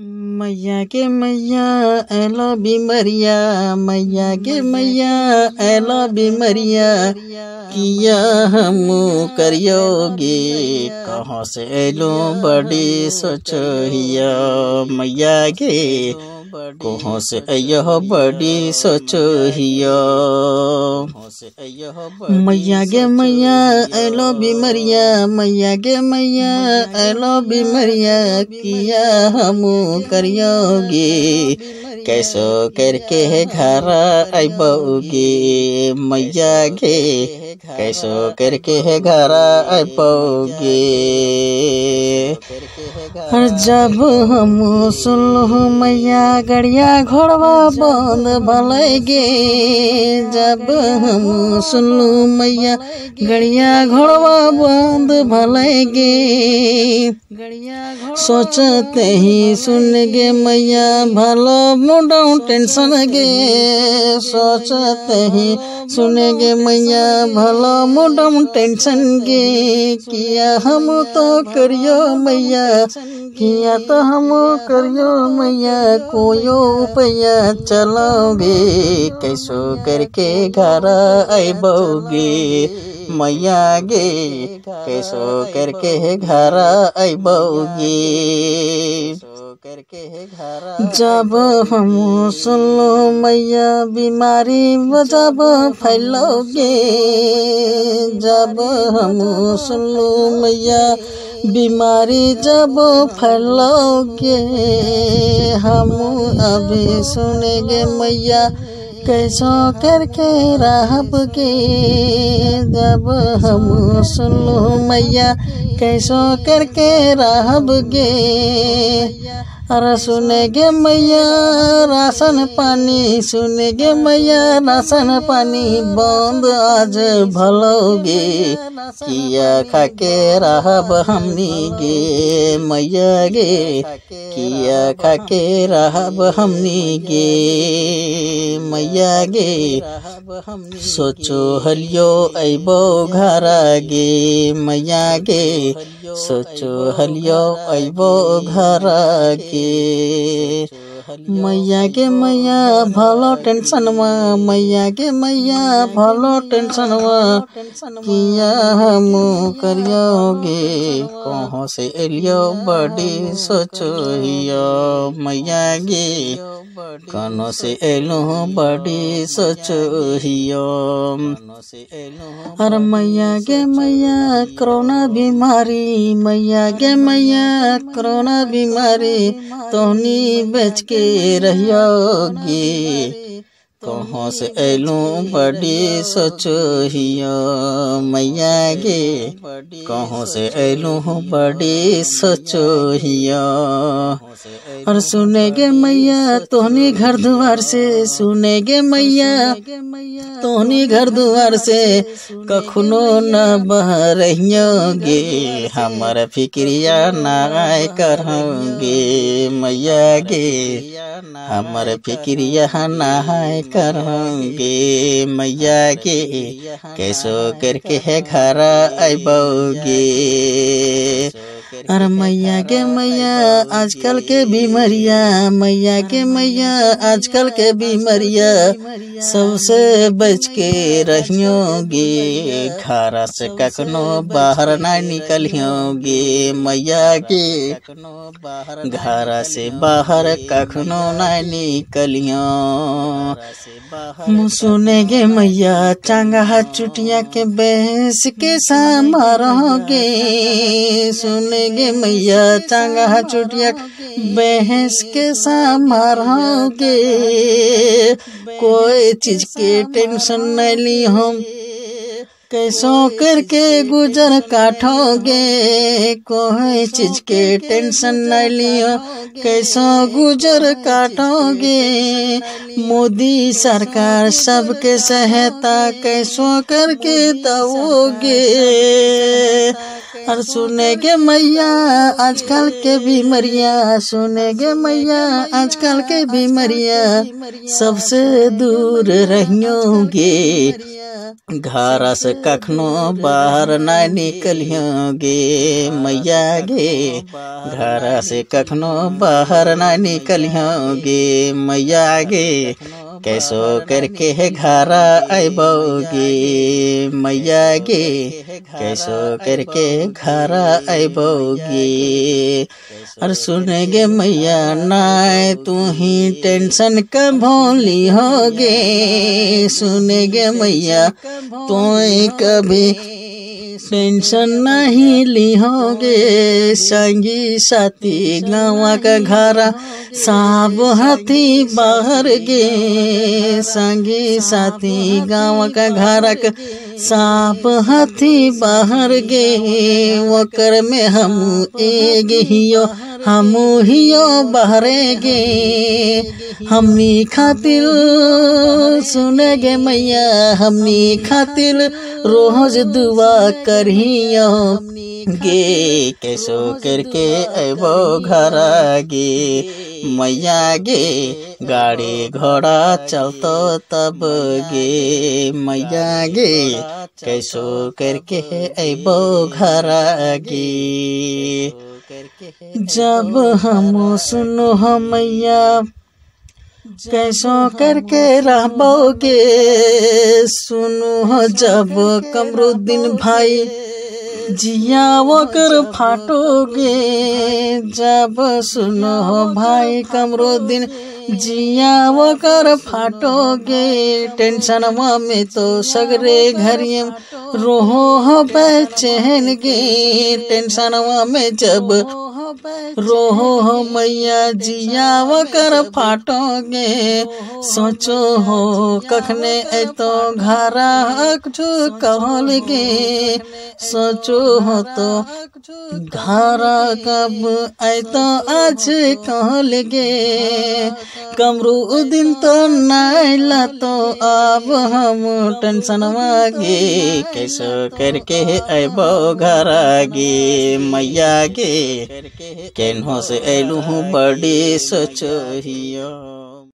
मैया के मैया, एलो बिमरिया मैया के मैया, एलो बीमरिया किया हम करियोगे, कहाँ से एलो बड़ी सोचहिया। मैया के कहाँ से अयह बड़ी सोचहिया मैया गे मैया एलो बिमरिया मैया गे मैया एलो बिमरिया किया हम करियोगे। कैसो करके घर अबोगे मैया गे कैसो करके घर अबोगे हर जब हम सुनलू मैया गड़िया घोड़वा बंद भलेगे जब हम सुनलू मैया, गड़िया घोड़वा बंद भलेगे सोचते ही सुन गे मैया, भलो मुंडा टेंशन गे। सोचते ही सुने गे मैया, भलो मुंडा टेंशन गे। किया हम तो करियो मैया, किया तो हम करियो मैया कोयो उपैया चलोगे कैसो करके घर अबोगे मैया गे, कैसो करके घर अबोगे जब हम सुनलो, मैया बीमारी जब फैलोगे। जब हम सुनलो, मैया बीमारी जब फैलोगे, हम अभी सुनेंगे मैया, कैसो करके रहबगे जब हम सुन मैया, कैसो करके रहबगे अरे सुनेगे मैया, राशन पानी सुनेगे मैया, राशन पानी बंद आज भलोगे। किया खाके रहब हमनी गे मैया गे। किया खाके रहब हमनी गे मैया गे। सोचो हलियो अबो घर गे मैया गे। सोचो हलियो अबो घर गे। Shanti. मैया गे मैया, भलो टेंशन में मैया गे मैया, भलो टेंशन में किया हम करियोगे कहाँ से एलियो बड़ी सोचो मैया गे, कनो से एलो बड़ी सोचो अरे मैया गे मैया, कोरोना बीमारी, मैया गे मैया, कोरोना बीमारी तोहनी बेच के रहियोगे कहाँ से अलू बड़ी सोचहिया मैया गे। कहाँ से अलू बड़ी सोचहिया। और सुनेगे मैया, तोहनी घर द्वार से सुनेगे मैया, तोहनी घर द्वार से, कखनो न बह रहियोगे हमार फिक्रिया ना करोगे मैया गे, हमार फिक्रिया ना करोगे मैया गे, कैसो करके है घर अबोगे अरे मैया के मैया, आजकल के बीमारिया, मैया के मैया, आजकल के बीमारिया, सबसे बच के रहियोगे। घर से कखनो बाहर ना निकलियोगे, मैया के। घर से बाहर कखनो ना निकलियो। सुनेगे मैया, चांगा चुटिया के बेस के समारोगे सुनेगे मैया चांगा चुटिया, बहस के समारोगे कोई चीज़ के टेंशन नहीं ली हम कैसो करके गुजर काटोगे। कोई चीज़ के टेंशन न लियो कैसो गुजर काटोगे। मोदी सरकार सबके सहायता कैसो करके दोगे और सुने गे मैया, आजकल के बीमरिया सुने गे मैया, आजकल के बीमरिया, सबसे दूर रहियोगे। घर से कखनो बाहर ना निकलियोगे, मैया गे। घर से कखनो बाहर ना निकलियोगे, मैया गे। कैसो करके है घर अबोगे मैया गे कैसो करके घर अबोगे और सुनेगे मैया नाय तू ही टेंशन कब भोली होगे सुनेगे मैया तू कभी टेंशन नहीं लिहोगे, संगी साथी गाँव का घरा, साब हाथी बाहर गे, संगी साथी गाँव का घर का साप हाथी बाहर गे, वकर में हम एक हियो हम हियो बहरे गे हमनी खातिर सुने गे मैया हमी खातिर रोज दुआ करियो। गे कैसो करके अबो घर गे मैया गे, गाड़ी घोड़ा चलतो तब गे। मैया गे कैसो करके अबो घर गे जब हम सुनो हम मैया, कैसो करके रहबोगे सुनो जब कमरुद्दीन भाई, जिया वो कर फाटोगे। जब सुनो भाई कमरुद्दीन, जिया वो कर फाटोगे। टेंशन में तो सगरे घरियम, रोहो हो बेचैन गे। टेंशन में जब रोहो हो मैया जिया वो कर फाटोगे। सोचो हो कखने तो घरा कहल गे सोचो हो तो घरा कब तो आज कहल गे कमरू दिन तो नाइला तो अब हम टेंशन मागे। कैसो करके अबो घर गे, मैया गे। केन्हो से ऐलू बड़ी सोचो हियो